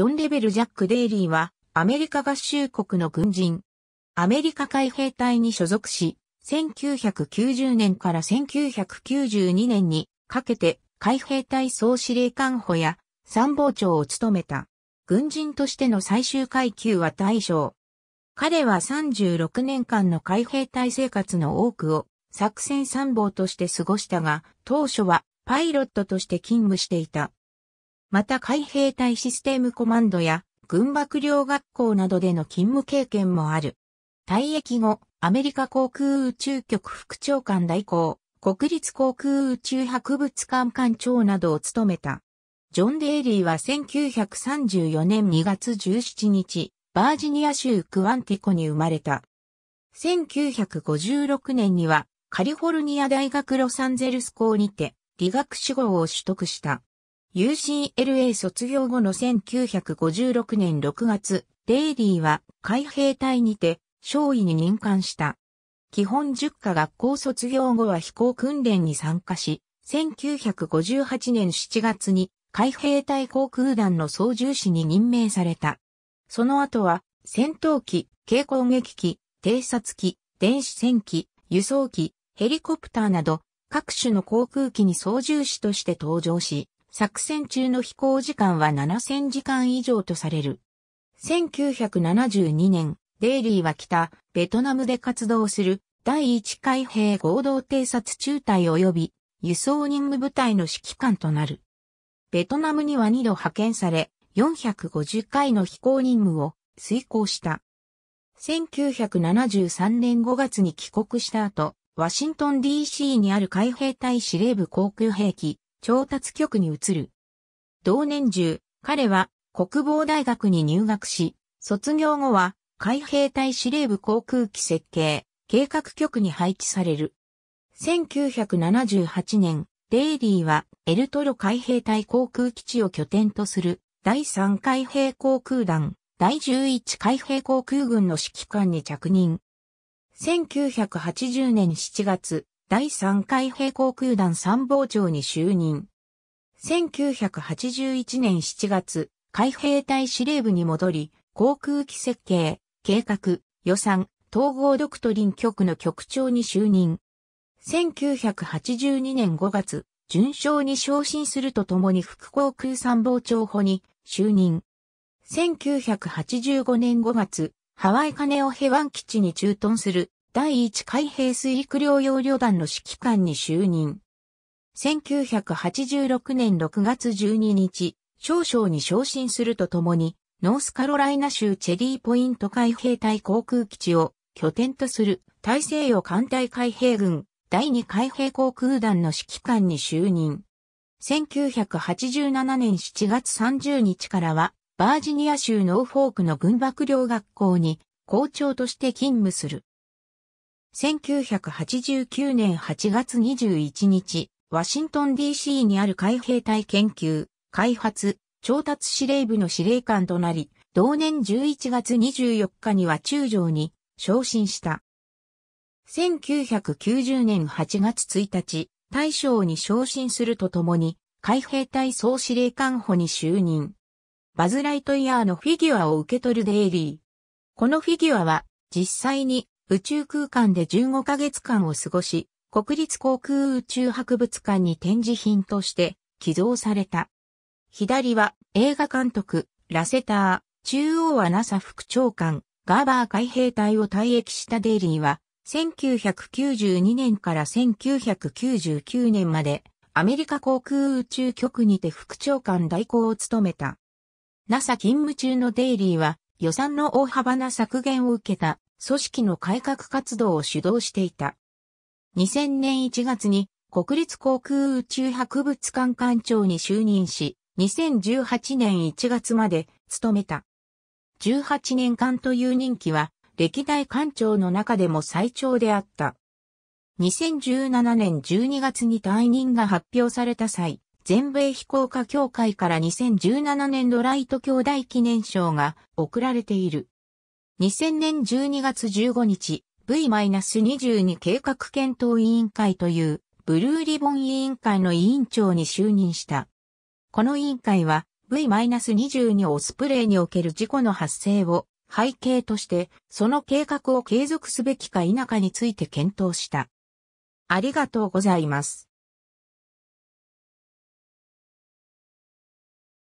ジョン・レベル・ジャック・デイリーは、アメリカ合衆国の軍人。アメリカ海兵隊に所属し、1990年から1992年にかけて海兵隊総司令官補や参謀長を務めた。軍人としての最終階級は大将。彼は36年間の海兵隊生活の多くを作戦参謀として過ごしたが、当初はパイロットとして勤務していた。また海兵隊システムコマンドや軍幕僚学校などでの勤務経験もある。退役後、アメリカ航空宇宙局副長官代行、国立航空宇宙博物館館長などを務めた。ジョン・デイリーは1934年2月17日、バージニア州クワンティコに生まれた。1956年にはカリフォルニア大学ロサンゼルス校にて理学士号を取得した。UCLA 卒業後の1956年6月、デイリーは海兵隊にて少尉に任官した。基本10課学校卒業後は飛行訓練に参加し、1958年7月に海兵隊航空団の操縦士に任命された。その後は戦闘機、軽攻撃機、偵察機、電子戦機、輸送機、ヘリコプターなど各種の航空機に操縦士として登場し、作戦中の飛行時間は7000時間以上とされる。1972年、デイリーは北、ベトナムで活動する第一海兵合同偵察中隊及び輸送任務部隊の指揮官となる。ベトナムには2度派遣され、450回の飛行任務を遂行した。1973年5月に帰国した後、ワシントン DC にある海兵隊司令部航空兵器調達局に移る。同年中、彼は国防大学に入学し、卒業後は海兵隊司令部航空機設計、計画局に配置される。1978年、デイリーはエルトロ海兵隊航空基地を拠点とする第3海兵航空団、第11海兵航空軍の指揮官に着任。1980年7月、第3海兵航空団参謀長に就任。1981年7月、海兵隊司令部に戻り、航空機設計、計画、予算、統合ドクトリン局の局長に就任。1982年5月、準将に昇進するとともに副航空参謀長補に就任。1985年5月、ハワイカネオヘワン基地に駐屯する第一海兵水陸両用旅団の指揮官に就任。1986年6月12日、少将に昇進するとともに、ノースカロライナ州チェリーポイント海兵隊航空基地を拠点とする大西洋艦隊海兵軍第二海兵航空団の指揮官に就任。1987年7月30日からはバージニア州ノーフォークの軍爆寮学校に校長として勤務する。1989年8月21日、ワシントン DC にある海兵隊研究、開発、調達司令部の司令官となり、同年11月24日には中将に昇進した。1990年8月1日、大将に昇進するとともに、海兵隊総司令官補に就任。バズ・ライトイヤーのフィギュアを受け取るデイリー。このフィギュアは実際に宇宙空間で15ヶ月間を過ごし、国立航空宇宙博物館に展示品として寄贈された。左は映画監督、ラセター、中央は NASA 副長官、ガーバー海兵隊を退役したデイリーは、1992年から1999年までアメリカ航空宇宙局にて副長官代行を務めた。NASA 勤務中のデイリーは予算の大幅な削減を受けた組織の改革活動を主導していた。2000年1月に国立航空宇宙博物館館長に就任し、2018年1月まで務めた。18年間という任期は歴代館長の中でも最長であった。2017年12月に退任が発表された際、全米飛行家協会から2017年ドライト兄弟記念賞が贈られている。2000年12月15日、V-22 計画検討委員会というブルーリボン委員会の委員長に就任した。この委員会は V-22 オスプレイにおける事故の発生を背景として、その計画を継続すべきか否かについて検討した。ありがとうございます。